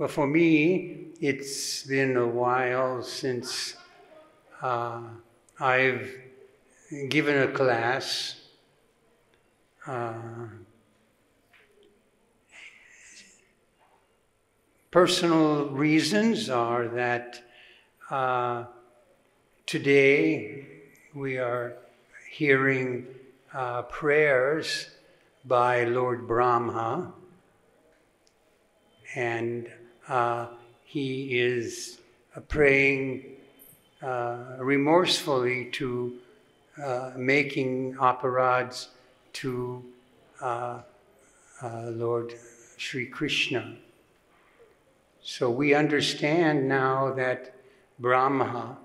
Well, for me, it's been a while since uh, I've given a class. Uh, personal reasons are that uh, today we are hearing uh, prayers by Lord Brahma, and uh, he is uh, praying uh, remorsefully to uh, making aparads to Lord Sri Krishna. So we understand now that Brahma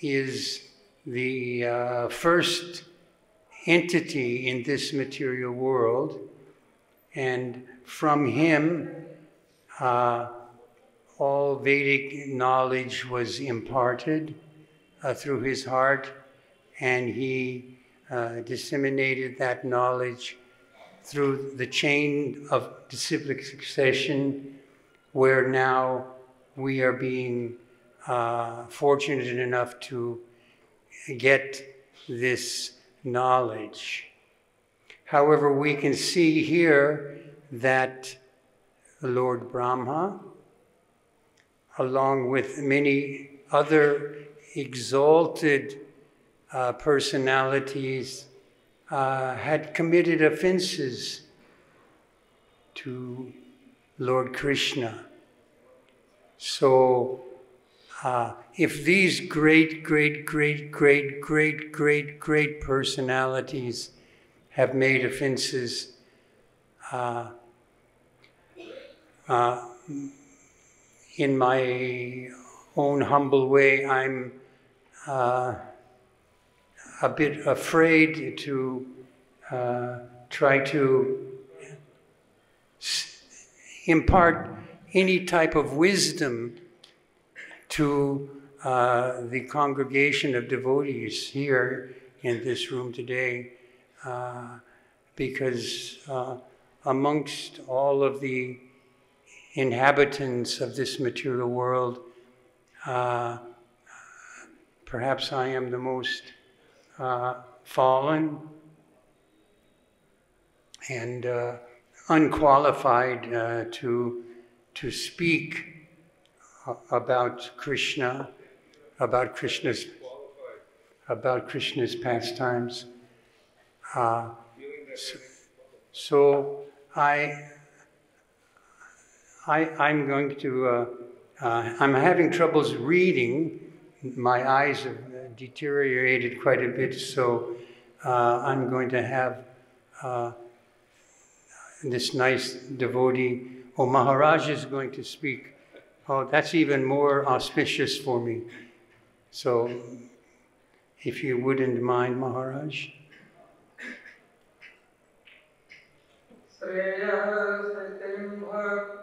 is the uh, first entity in this material world, and from him, uh, all Vedic knowledge was imparted uh, through his heart, and he uh, disseminated that knowledge through the chain of disciplic succession, where now we are being uh, fortunate enough to get this knowledge. However, we can see here that Lord Brahma along with many other exalted uh, personalities, uh, had committed offenses to Lord Krishna. So, uh, if these great, great, great, great, great, great, great personalities have made offenses, uh, uh, in my own humble way, I'm uh, a bit afraid to uh, try to impart any type of wisdom to uh, the congregation of devotees here in this room today, uh, because uh, amongst all of the inhabitants of this material world, uh, perhaps I am the most uh, fallen and uh, unqualified uh, to, to speak about Krishna, about Krishna's, about Krishna's pastimes. Uh, so, so I I, am going to, uh, uh, I'm having troubles reading. My eyes have deteriorated quite a bit, so uh, I'm going to have uh, this nice devotee. Oh, Maharaj is going to speak. Oh, that's even more auspicious for me. So, if you wouldn't mind, Maharaj.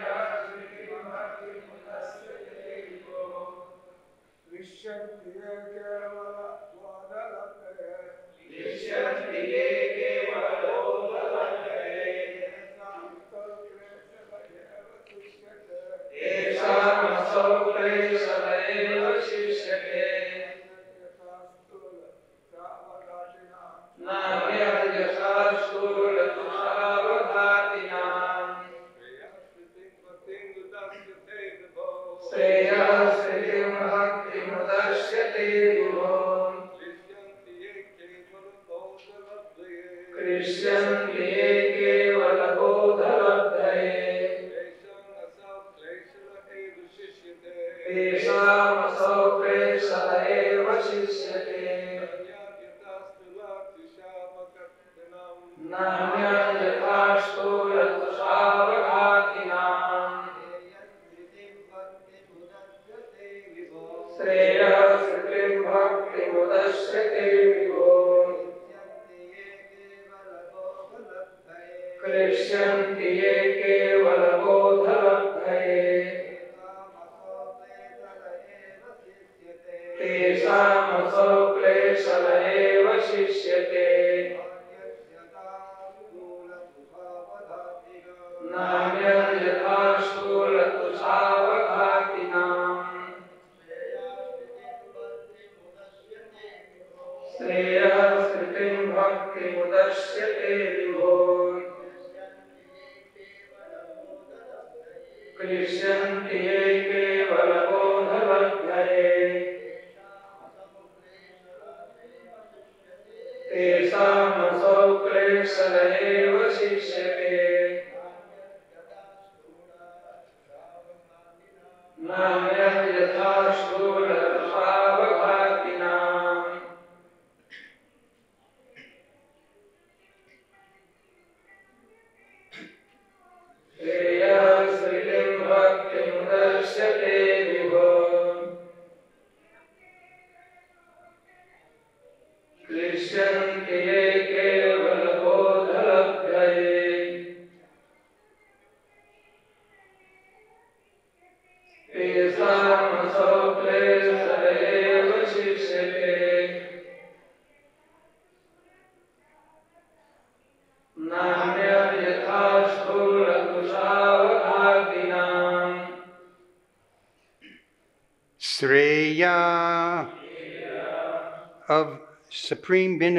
नान्यं यथा शूलतुषावघातिना येषामसौ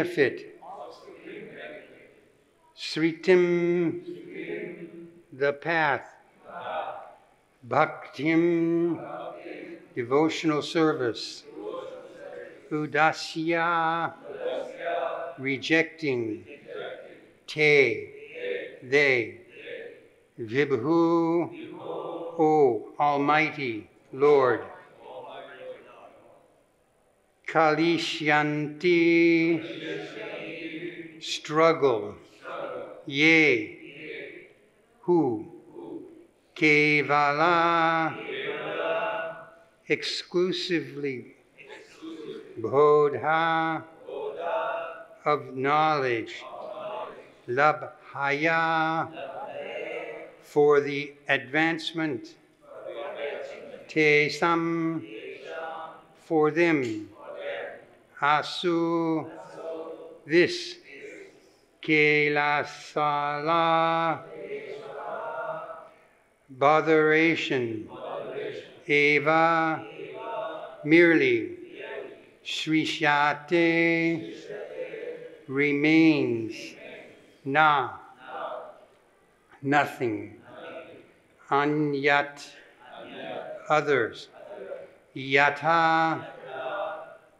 benefit. Sritim, the path. Bhaktim, devotional service. Udasya, rejecting. Te, they. Vibhu, O Almighty Lord. Kalishyanti, struggle. Ye, who? Kevala, exclusively. Bodha, of knowledge. Labhaya, for the advancement. Tesam, for them. Asu, this. Kelasala, botheration. Eva, merely. Srishyate, remains. Na, nothing. Anyat, others. Yata,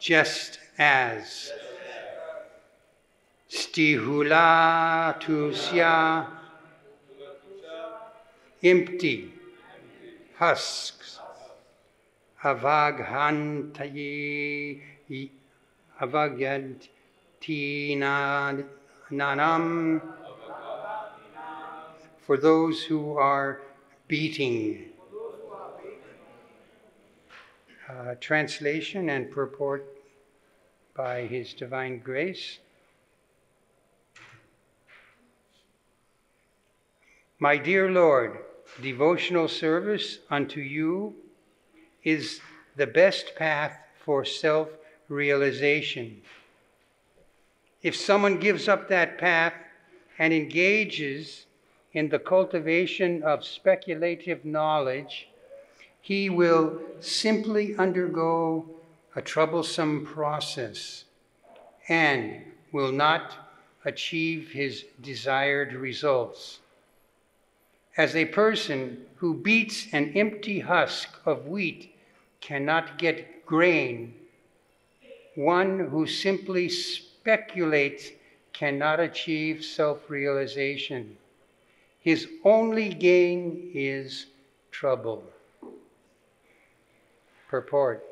just as. Stihula tusya, empty, husks. avaghantayi avagyantinanam for those who are beating. Uh, translation and purport by His Divine Grace. My dear Lord, devotional service unto you is the best path for self realization. If someone gives up that path and engages in the cultivation of speculative knowledge, he will simply undergo a troublesome process and will not achieve his desired results. As a person who beats an empty husk of wheat cannot get grain, one who simply speculates cannot achieve self realization. His only gain is trouble. Purport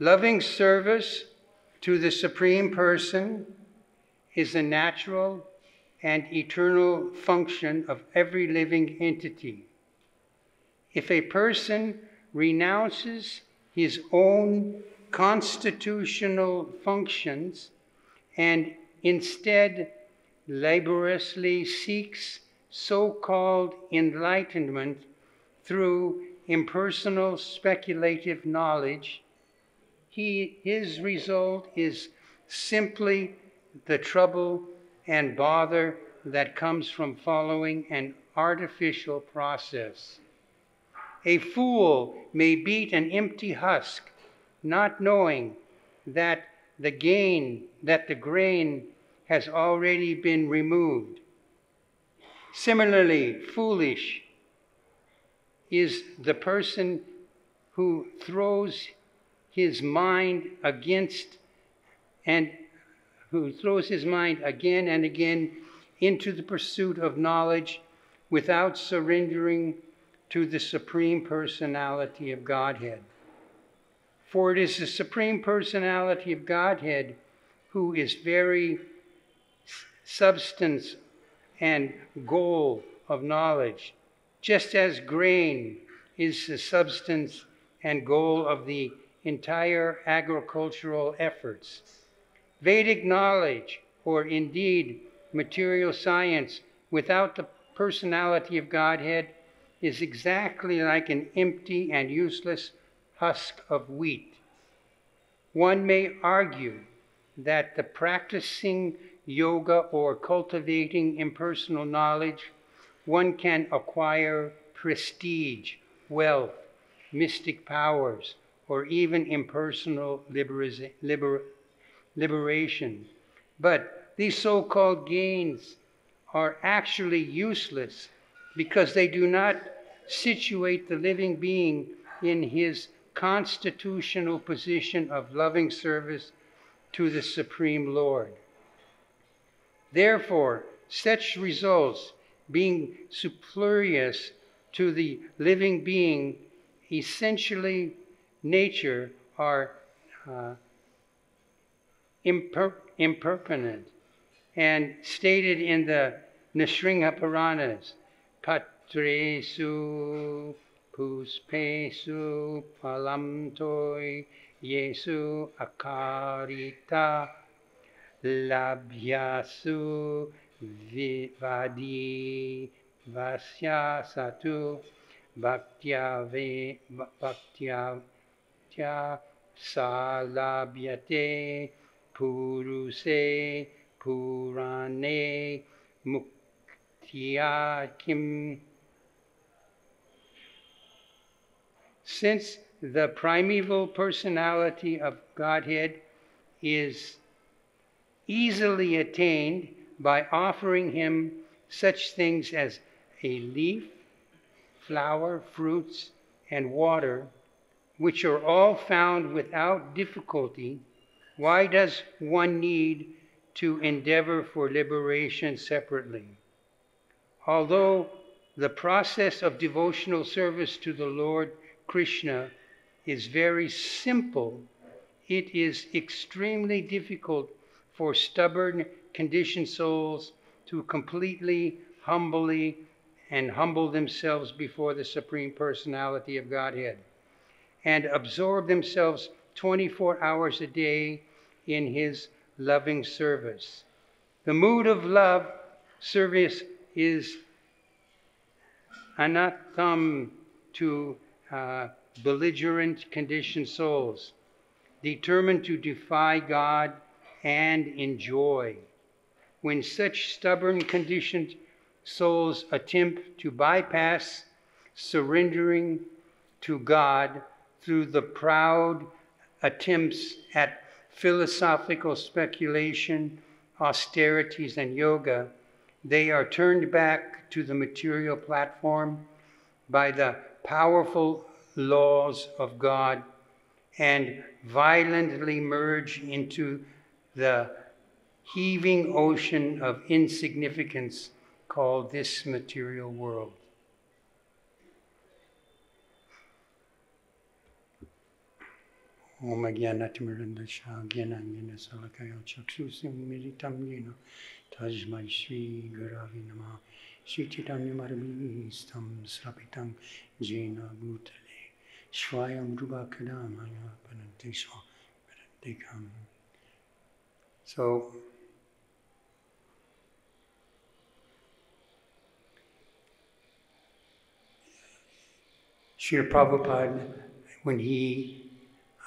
Loving service to the Supreme Person is a natural and eternal function of every living entity. If a person renounces his own constitutional functions and instead laboriously seeks so called enlightenment through impersonal speculative knowledge, he, his result is simply the trouble and bother that comes from following an artificial process. A fool may beat an empty husk, not knowing that the gain, that the grain has already been removed. Similarly, foolish is the person who throws his mind against and who throws his mind again and again into the pursuit of knowledge without surrendering to the Supreme Personality of Godhead. For it is the Supreme Personality of Godhead who is very substance and goal of knowledge, just as grain is the substance and goal of the entire agricultural efforts. Vedic knowledge, or indeed material science, without the personality of Godhead, is exactly like an empty and useless husk of wheat. One may argue that the practicing yoga or cultivating impersonal knowledge, one can acquire prestige, wealth, mystic powers, or even impersonal libera- liber- liberation. But these so called gains are actually useless because they do not situate the living being in his constitutional position of loving service to the Supreme Lord. Therefore, such results, being spurious to the living being, essentially nature, are uh, imper- impermanent and stated in the Nrisingha Puranas, Patresu Puspesu Phalam Toi Yesu Akarita Labhyasu Vivadi Vasya Satu Bhaktya Ve Bhaktya Salabhyate Puruse Purane Muktya Kim. Since the primeval personality of Godhead is easily attained by offering Him such things as a leaf, flower, fruits, and water, which are all found without difficulty, why does one need to endeavor for liberation separately? Although the process of devotional service to the Lord Krishna is very simple, it is extremely difficult for stubborn, conditioned souls to completely, humbly, and humble themselves before the Supreme Personality of Godhead and absorb themselves 24 hours a day in His loving service. The mood of love service is anatham to uh, belligerent, conditioned souls, determined to defy God and enjoy. When such stubborn, conditioned souls attempt to bypass surrendering to God through the proud attempts at philosophical speculation, austerities, and yoga, they are turned back to the material platform by the powerful laws of God and violently merge into the heaving ocean of insignificance called this material world. Agyanatimirandasha Gyanangina Salakaya Chaksusim Militam Yena Tajmai Shri Guravi Nama Shri Chaitanya Maramistam Srapitam Jena Bhutale Shvayam Rubakadamaya Pananteswa Parantekam. So Srila Prabhupada, when he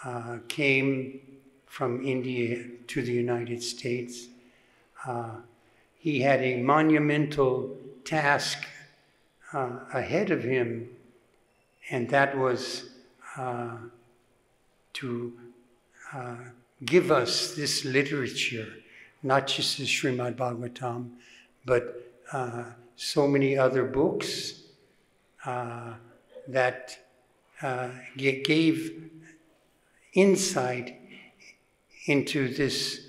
uh, came from India to the United States, uh, he had a monumental task uh, ahead of him, and that was uh, to uh, give us this literature, not just the Srimad Bhagavatam, but uh, so many other books that gave insight into this,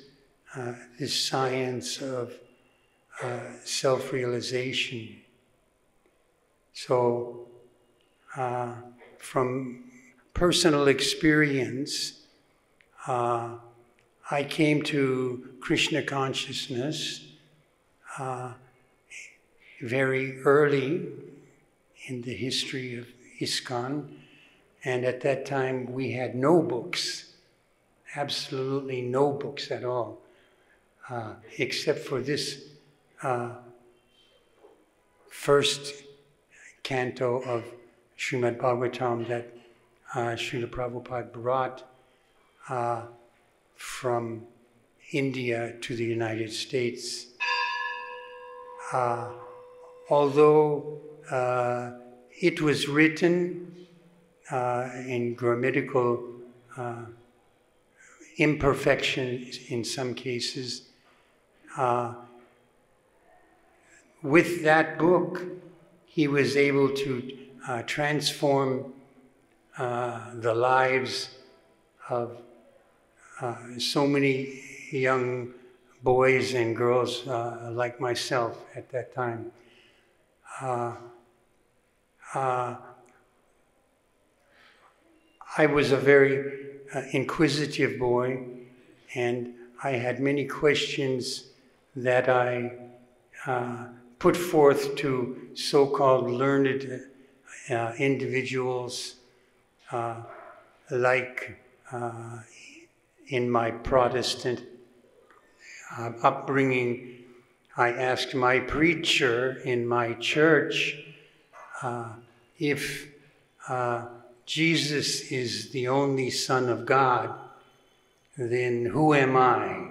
uh, this science of uh, self realization. So, uh, from personal experience, uh, I came to Krishna consciousness uh, very early in the history of ISKCON. And at that time, we had no books, absolutely no books at all, uh, except for this uh, first canto of Srimad Bhagavatam that uh, Srila Prabhupada brought uh, from India to the United States. Uh, although uh, it was written uh, in grammatical uh, imperfections in some cases. Uh, with that book, he was able to uh, transform uh, the lives of uh, so many young boys and girls like myself at that time. Uh, I was a very uh, inquisitive boy, and I had many questions that I uh, put forth to so called learned uh, individuals, uh, like uh, in my Protestant upbringing. I asked my preacher in my church uh, if uh, Jesus is the only Son of God, then who am I?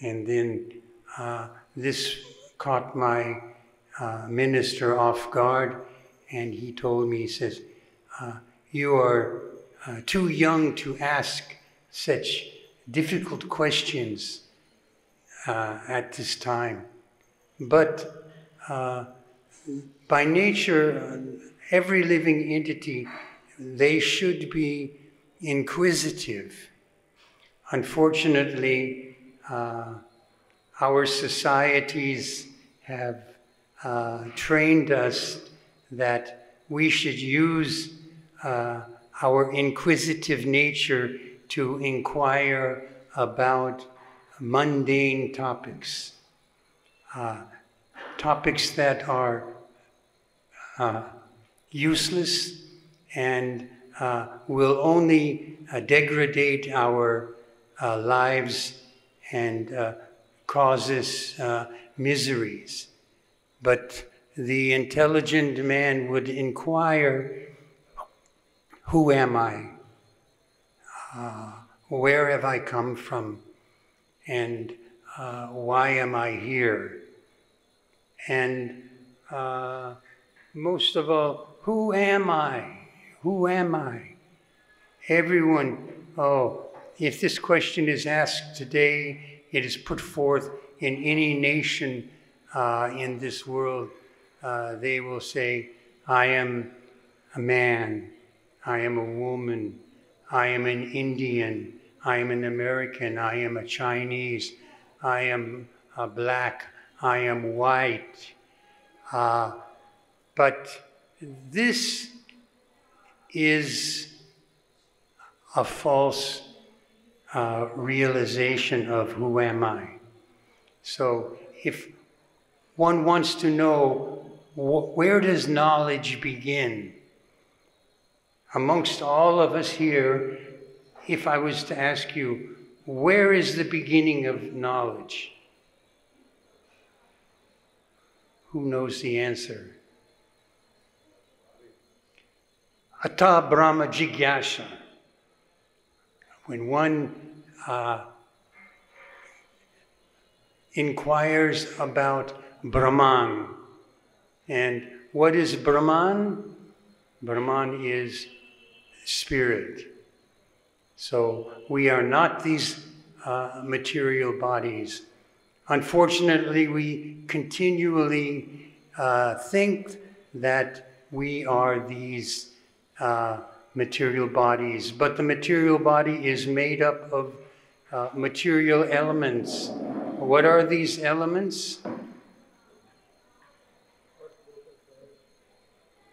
And then uh, this caught my uh, minister off guard, and he told me, he says, uh, You are uh, too young to ask such difficult questions at this time. But by nature, every living entity, they should be inquisitive. Unfortunately, uh, our societies have uh, trained us that we should use uh, our inquisitive nature to inquire about mundane topics, uh, topics that are uh, useless and uh, will only uh, degrade our uh, lives and uh, cause us uh, miseries. But the intelligent man would inquire Who am I? Uh, where have I come from? And why am I here? And most of all, who am I? Who am I? Everyone, oh, if this question is asked today, it is put forth in any nation uh, in this world, uh, they will say, I am a man, I am a woman, I am an Indian, I am an American, I am a Chinese, I am a black, I am white. Uh, but this is a false uh, realization of who am I. So if one wants to know wh- where does knowledge begin, amongst all of us here, if I was to ask you, where is the beginning of knowledge? Who knows the answer? Ata Brahma Jigyasa. When one uh, inquires about Brahman. And what is Brahman? Brahman is spirit. So we are not these uh, material bodies. Unfortunately, we continually uh, think that we are these uh, material bodies, but the material body is made up of uh, material elements. What are these elements?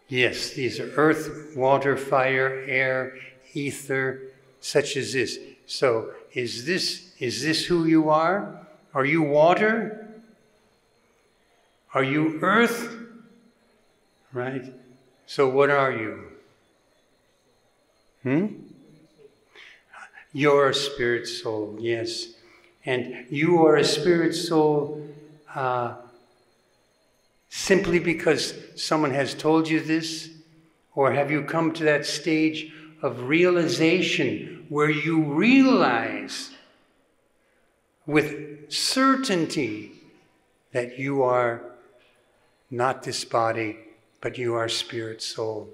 Yes, these are earth, water, fire, air, ether, such as this. So, is this is this who you are? Are you water? Are you earth? Right? So what are you? Hmm? You're spirit soul, yes. And you are a spirit soul uh, simply because someone has told you this? Or have you come to that stage of realization where you realize with certainty that you are not this body, but you are spirit soul?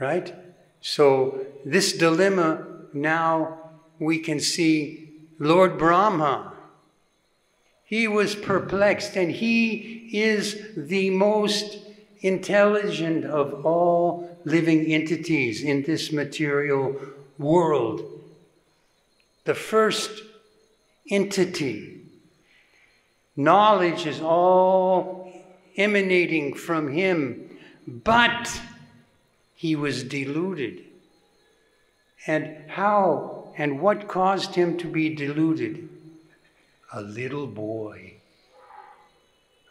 Right? So, this dilemma now we can see Lord Brahma. He was perplexed, and he is the most intelligent of all living entities in this material world. The first entity. Knowledge is all emanating from him, but he was deluded. And how and what caused him to be deluded? A little boy.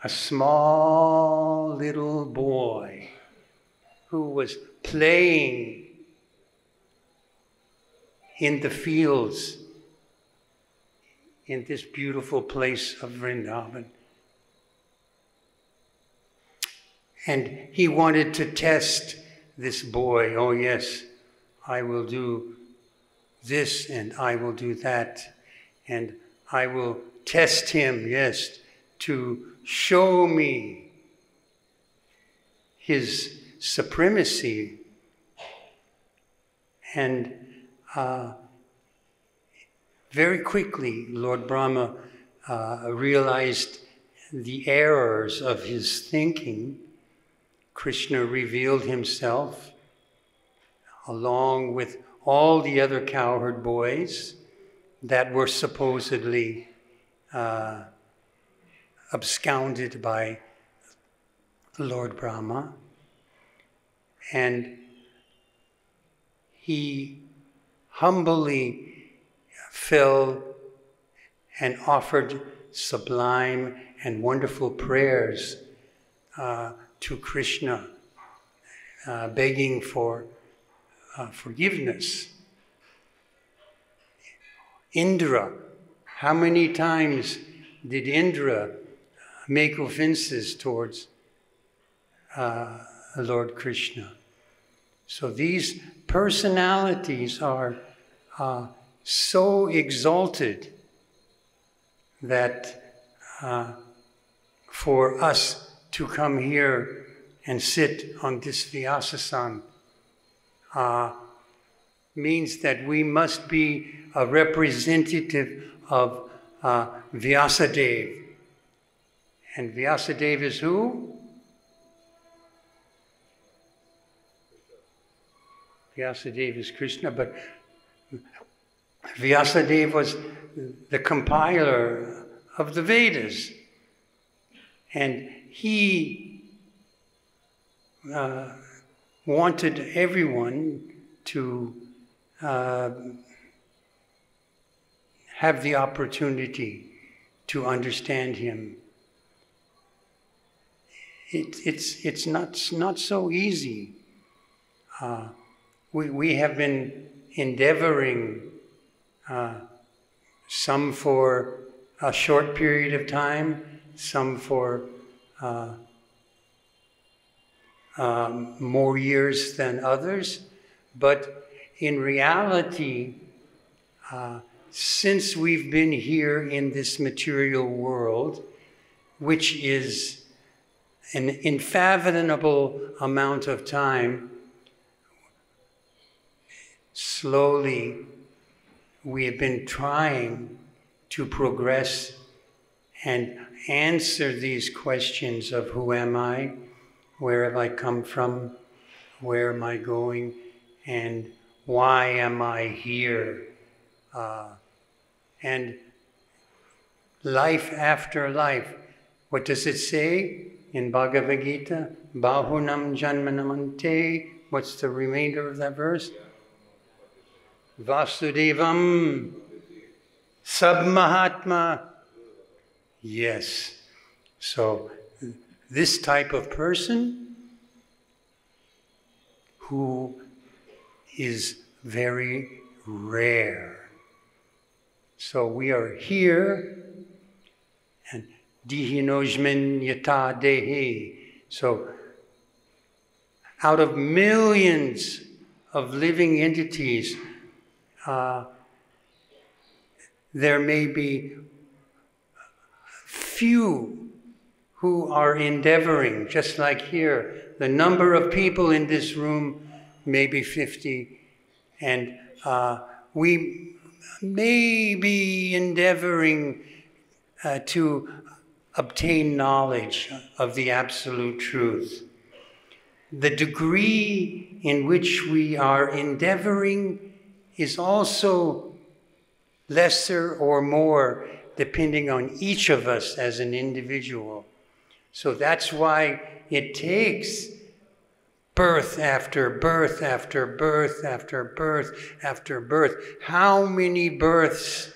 A small little boy who was playing in the fields in this beautiful place of Vrindavan. And he wanted to test this boy. Oh, yes, I will do this and I will do that. And I will test him, yes, to show me his supremacy. And uh, very quickly, Lord Brahma uh, realized the errors of his thinking. Krishna revealed himself along with all the other cowherd boys that were supposedly uh, absconded by Lord Brahma. and he humbly fell and offered sublime and wonderful prayers uh, to Krishna, uh, begging for uh, forgiveness. Indra, how many times did Indra make offenses towards uh, Lord Krishna? So these personalities are uh, so exalted that uh, for us to come here and sit on this Vyasasan uh, means that we must be a representative of uh, Vyasadeva. And Vyasadeva is who? Vyasadeva is Krishna, but Vyasadeva was the compiler of the Vedas. And he uh, wanted everyone to uh, have the opportunity to understand him. It, it's it's not, not so easy. Uh, we, we have been endeavoring, uh, some for a short period of time, some for uh, um, more years than others, but in reality, uh, since we've been here in this material world, which is an unfathomable amount of time, slowly we have been trying to progress and answer these questions of who am I, where have I come from, where am I going, and why am I here? Uh, and life after life. What does it say in Bhagavad Gita? Bahunam janmanamante. What's the remainder of that verse? Vasudevam Sabmahatma. Yes. So, this type of person who is very rare. So, we are here, and dihinojmen yata dehi. So, out of millions of living entities, uh, there may be few who are endeavoring, just like here. The number of people in this room maybe 50, and uh, we may be endeavoring uh, to obtain knowledge of the absolute truth. The degree in which we are endeavoring is also lesser or more depending on each of us as an individual. So that's why it takes birth after birth after birth after birth after birth. How many births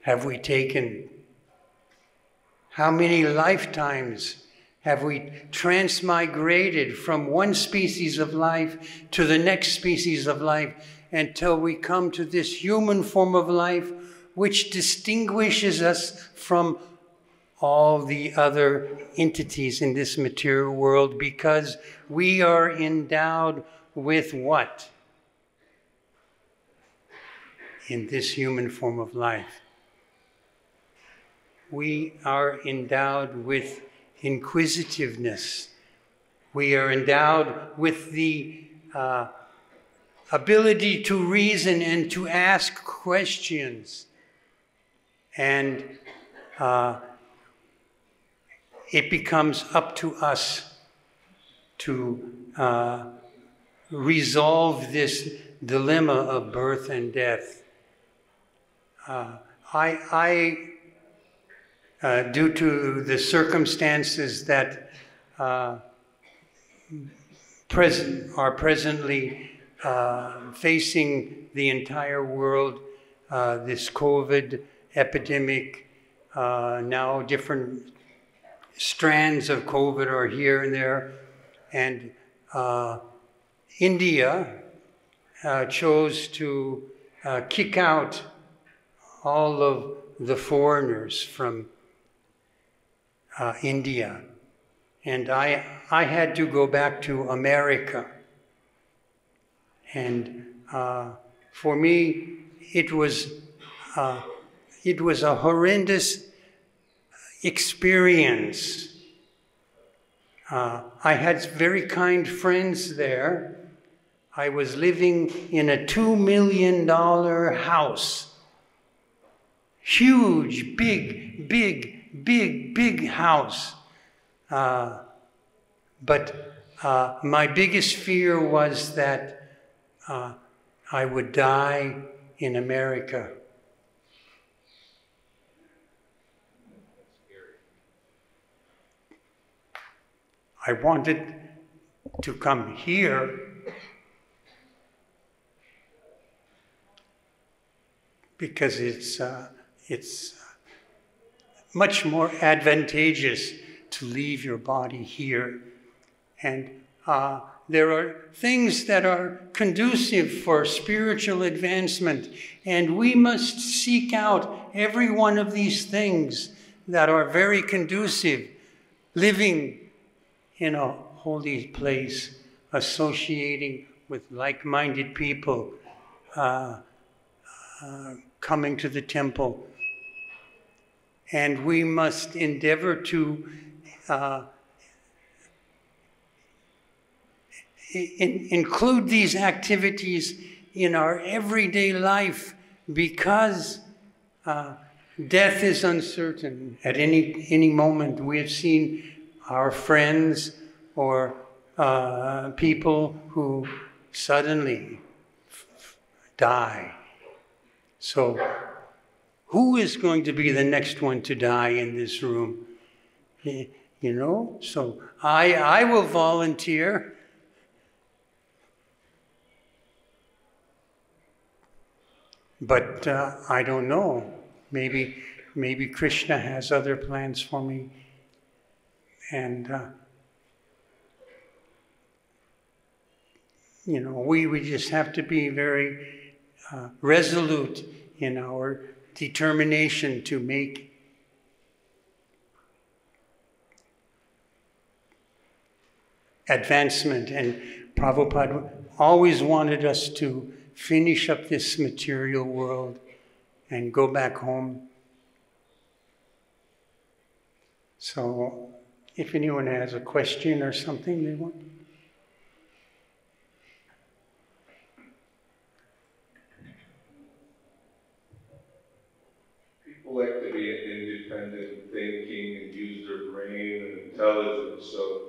have we taken? How many lifetimes have we transmigrated from one species of life to the next species of life until we come to this human form of life, which distinguishes us from all the other entities in this material world because we are endowed with what? In this human form of life. We are endowed with inquisitiveness. We are endowed with the uh, ability to reason and to ask questions. And uh, it becomes up to us to uh, resolve this dilemma of birth and death. Uh, I, I uh, due to the circumstances that uh, present, are presently uh, facing the entire world this COVID epidemic. Uh, now, different strands of COVID are here and there. And uh, India uh, chose to uh, kick out all of the foreigners from uh, India. And I, I had to go back to America. And uh, for me, it was, it was a horrendous experience. Uh, I had very kind friends there. I was living in a $2 million house. Huge, big, big, big, big house. Uh, but uh, my biggest fear was that uh, I would die in America. I wanted to come here because it's, uh, it's much more advantageous to leave your body here. And uh, there are things that are conducive for spiritual advancement, and we must seek out every one of these things that are very conducive, living in a holy place, associating with like minded people, uh, uh, coming to the temple. And we must endeavor to uh, in, include these activities in our everyday life because uh, death is uncertain. At any, any moment, we have seen our friends or uh, people who suddenly die. So, who is going to be the next one to die in this room? You know? So, I, I will volunteer. But uh, I don't know. Maybe, maybe Krishna has other plans for me. And, uh, you know, we, we just have to be very uh, resolute in our determination to make advancement. And Prabhupada always wanted us to finish up this material world and go back home. So, if anyone has a question or something they want. People like to be independent thinking and use their brain and intelligence. So,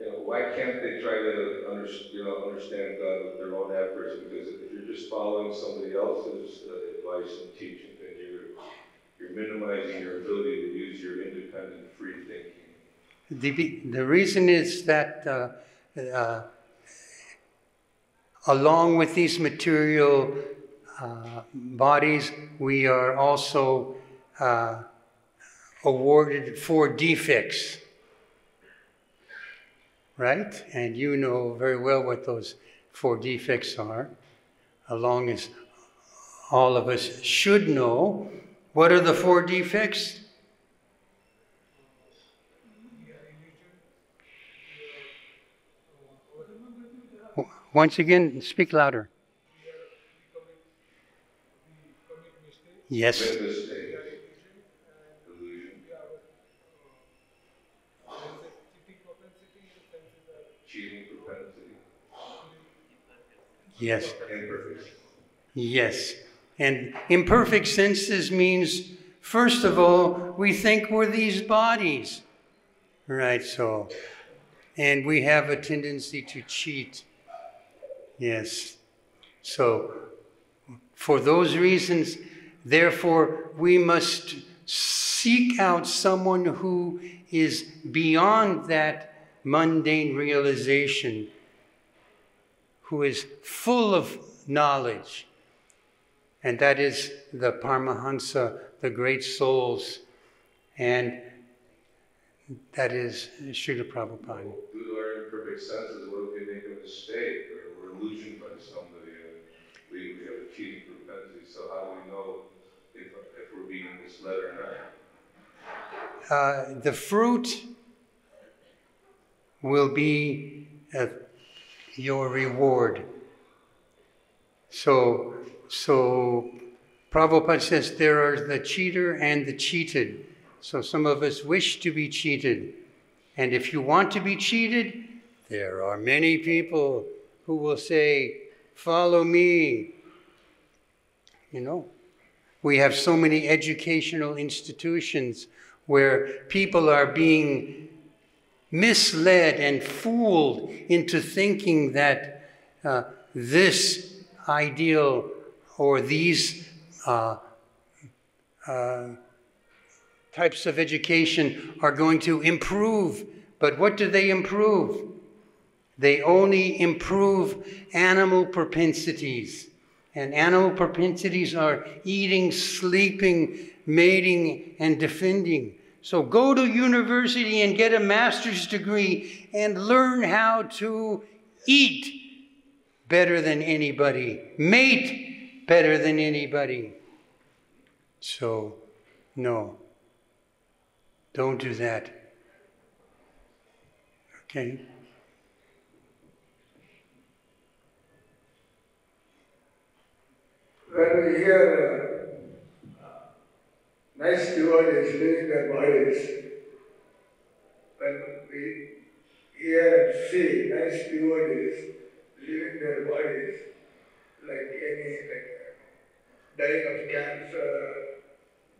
you know, why can't they try to under, you know, understand God with their own efforts? Because if you're just following somebody else's advice and teaching, you're minimizing your ability to use your independent, free thinking. The, the reason is that uh, uh, along with these material uh, bodies, we are also uh, awarded four defects. Right? And you know very well what those four defects are, along as all of us should know. What are the four defects? Once again, speak louder. Yes. Yes. Yes. And imperfect senses means, first of all, we think we're these bodies. Right, so. And we have a tendency to cheat. Yes. So, for those reasons, therefore, we must seek out someone who is beyond that mundane realization, who is full of knowledge. And that is the Paramahansa, the great souls. And that is Srila Prabhupada. Due to our imperfect senses, what if we make a mistake or we're illusioned by somebody and we, we have a cheating propensity? So how do we know if, if we're being misled or not? Uh, the fruit will be uh, your reward. So, so Prabhupada says there are the cheater and the cheated. So some of us wish to be cheated. And if you want to be cheated, there are many people who will say, Follow me. You know, we have so many educational institutions where people are being misled and fooled into thinking that uh, this ideal or these uh, uh, types of education are going to improve. But what do they improve? They only improve animal propensities. And animal propensities are eating, sleeping, mating, and defending. So go to university and get a master's degree and learn how to eat better than anybody, mate better than anybody. So, no. Don't do that. Okay? When we hear uh, nice devotees leaving their bodies, when we hear and see nice devotees leaving their bodies, like any, like uh, dying of cancer,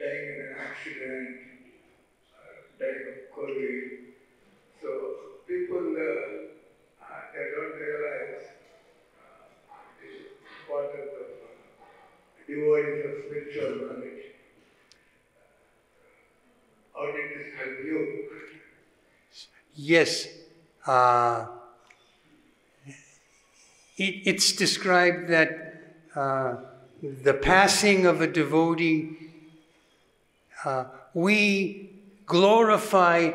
dying in an accident, uh, dying of COVID. So people, uh, uh, they don't realize uh, the importance of uh, devotees of spiritual knowledge. How did this help you? Yes. Uh, it, it's described that uh, the passing of a devotee, uh, we glorify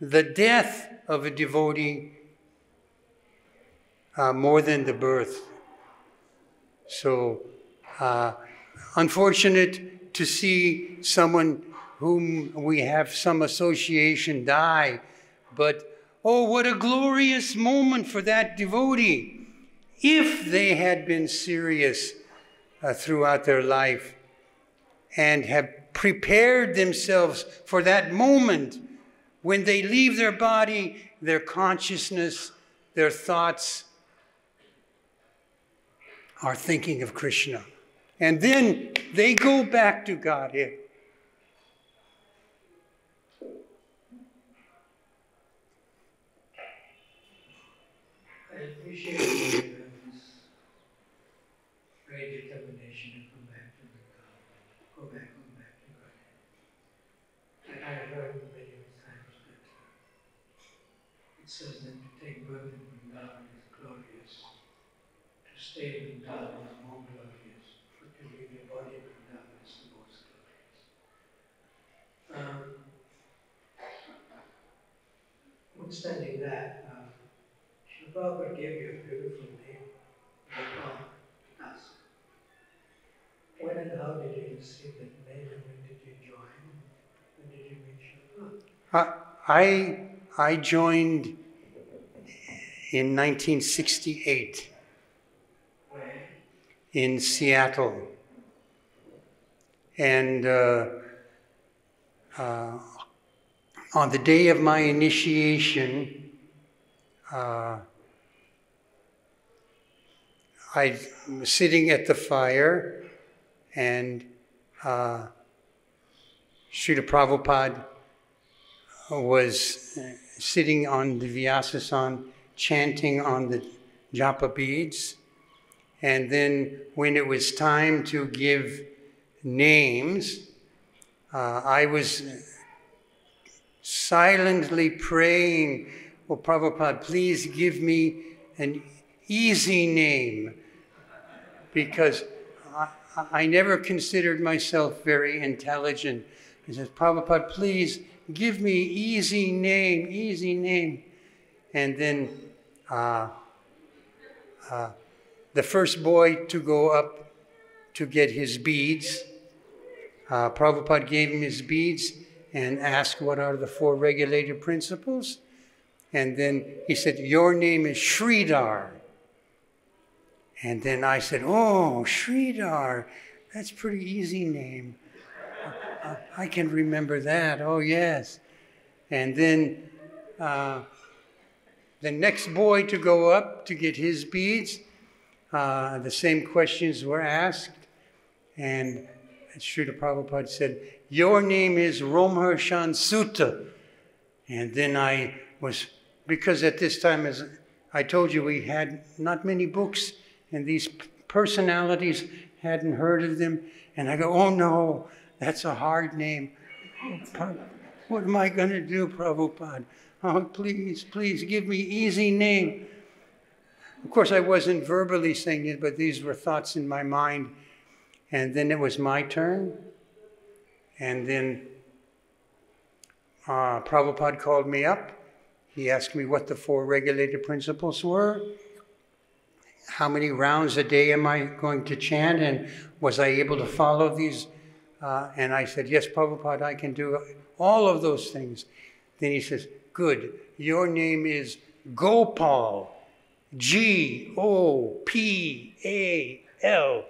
the death of a devotee uh, more than the birth. So, uh, unfortunate to see someone whom we have some association die, but oh, what a glorious moment for that devotee if they had been serious uh, throughout their life and have prepared themselves for that moment when they leave their body, their consciousness, their thoughts are thinking of Krishna. And then they go back to Godhead. I appreciate Notwithstanding that, uh, Srila Prabhupada gave you a beautiful name, Gopal Das. When and how did you receive that name and when did you join? When did you meet Srila I, I joined in 1968 in Seattle. And uh, uh, on the day of my initiation, uh, I was sitting at the fire, and uh, Srila Prabhupada was sitting on the Vyasasan chanting on the japa beads. And then when it was time to give names, uh, I was silently praying Oh, Prabhupada, please give me an easy name because I, I never considered myself very intelligent. He says, Prabhupada, please give me easy name, easy name. And then uh, uh, the first boy to go up to get his beads, uh, Prabhupada gave him his beads and asked what are the four regulated principles. And then he said, Your name is Sridhar. And then I said, Oh, Sridhar, that's pretty easy name. Uh, I can remember that. Oh, yes. And then uh, the next boy to go up to get his beads, uh, the same questions were asked. And Srila Prabhupada said, Your name is Romharshan Sutta. And then I was, because at this time, as I told you, we had not many books, and these personalities hadn't heard of them. And I go, Oh no, that's a hard name. What am I going to do, Prabhupada? Oh, please, please give me easy name. Of course, I wasn't verbally saying it, but these were thoughts in my mind. And then it was my turn. And then uh, Prabhupada called me up. He asked me what the four regulated principles were. How many rounds a day am I going to chant? And was I able to follow these? Uh, and I said, Yes, Prabhupada, I can do all of those things. Then he says, Good. Your name is Gopal. G O P A L.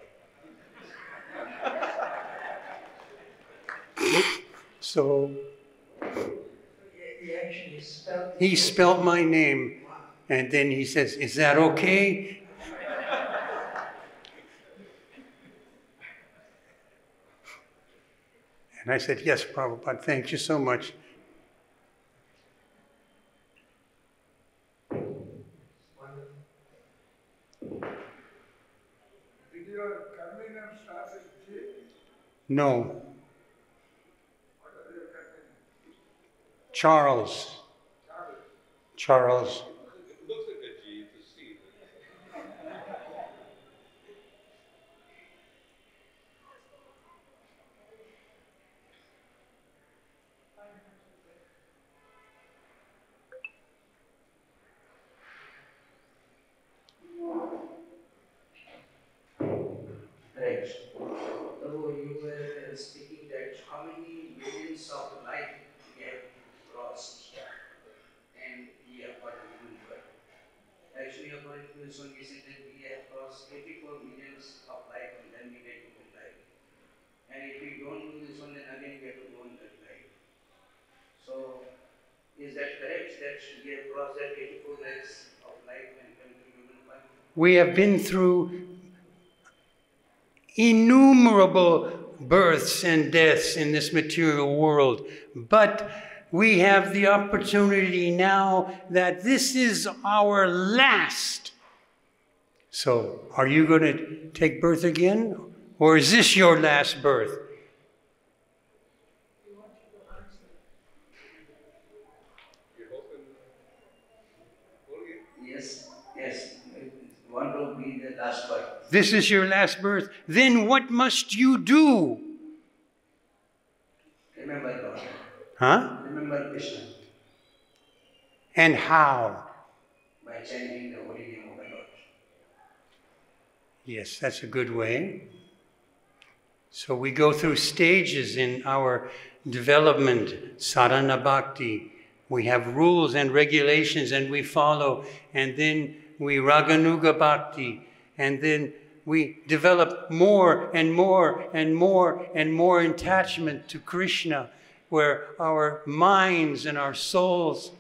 So He spelled. my name, and then he says, Is that okay? And I said, Yes, Prabhupada, thank you so much. No, Charles. Charles. We have been through innumerable births and deaths in this material world, but we have the opportunity now that this is our last. So, are you going to take birth again? Or is this your last birth? You're hoping, what do you, Yes, yes. Want to be the last part. This is your last birth. Then what must you do? Remember God. Huh? Remember Krishna And how? by chanting the holy name of the Lord. Yes, that's a good way. So we go through stages in our development, sadhana bhakti. We have rules and regulations and we follow, and then we raganuga bhakti, and then we develop more and more and more and more attachment to Krishna, where our minds and our souls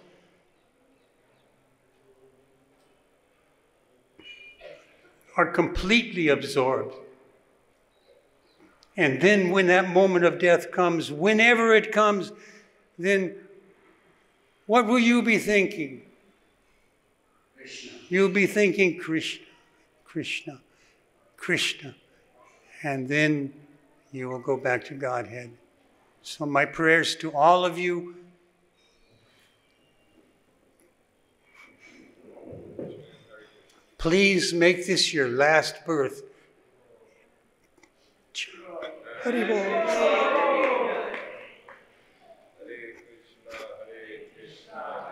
are completely absorbed. And then, when that moment of death comes, whenever it comes, then what will you be thinking? Krishna. You'll be thinking Krishna, Krishna, Krishna. And then you will go back to Godhead. So, my prayers to all of you Please make this your last birth.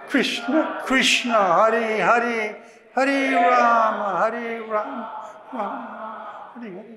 Krishna, Krishna, Hare Hare, Hare Rama, Hare Rama, Rama, Hare Hare.